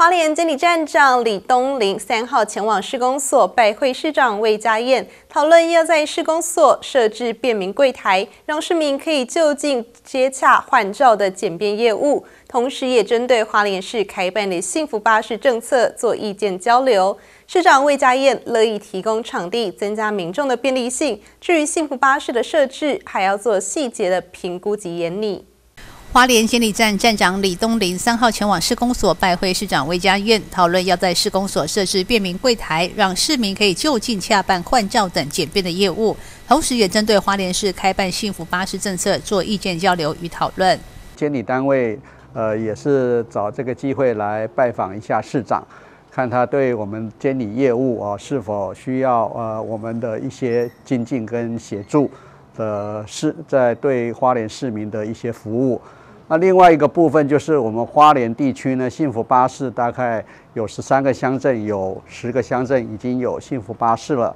花莲监理站长李东林三号前往施工所拜会市长魏家燕，讨论要在施工所设置便民柜台，让市民可以就近接洽换照的简便业务。同时，也针对花莲市开办的幸福巴士政策做意见交流。市长魏家燕乐意提供场地，增加民众的便利性。至于幸福巴士的设置，还要做细节的评估及研拟。花莲监理站站长李东林三号前往施工所拜会市长魏家燕，讨论要在施工所设置便民柜台，让市民可以就近洽办换照等简便的业务。同时，也针对花莲市开办幸福巴士政策做意见交流与讨论。监理单位呃也是找这个机会来拜访一下市长，看他对我们监理业务啊是否需要呃我们的一些精进跟协助的市在对花莲市民的一些服务。那另外一个部分就是我们花莲地区呢，幸福巴士大概有十三个乡镇，有十个乡镇已经有幸福巴士了。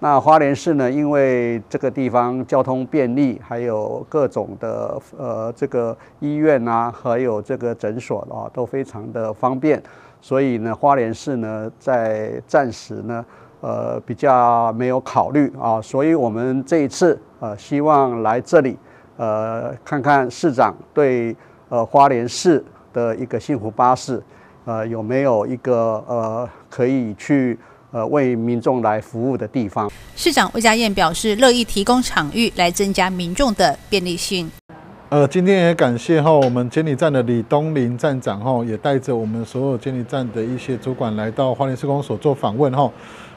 那花莲市呢，因为这个地方交通便利，还有各种的呃这个医院啊，还有这个诊所啊，都非常的方便，所以呢，花莲市呢在暂时呢呃比较没有考虑啊，所以我们这一次呃希望来这里。呃，看看市长对呃花莲市的一个幸福巴士，呃有没有一个呃可以去呃为民众来服务的地方？市长魏家燕表示，乐意提供场域来增加民众的便利性。呃，今天也感谢哈我们监理站的李东林站长哈，也带着我们所有监理站的一些主管来到花莲施工所做访问哈。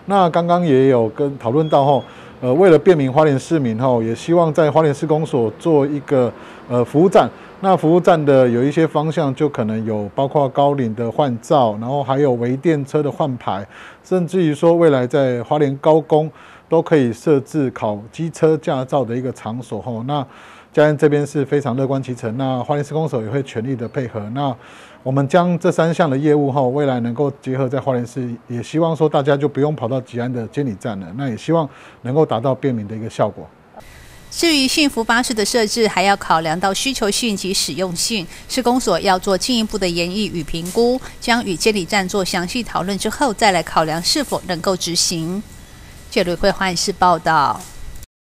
那刚刚也有跟讨论到哈。呃，为了便民花莲市民哈，也希望在花莲施工所做一个呃服务站。那服务站的有一些方向，就可能有包括高龄的换照，然后还有微电车的换牌，甚至于说未来在花莲高工都可以设置考机车驾照的一个场所哈。那家人这边是非常乐观其成，那花莲施工所也会全力的配合。那我们将这三项的业务哈，未来能够结合在花莲市，也希望说大家就不用跑到吉安的监理站了。那也希望能够达到便民的一个效果。至于幸福巴士的设置，还要考量到需求性及使用性，施工所要做进一步的研议与评估，将与监理站做详细讨论之后，再来考量是否能够执行。这里会换市报道。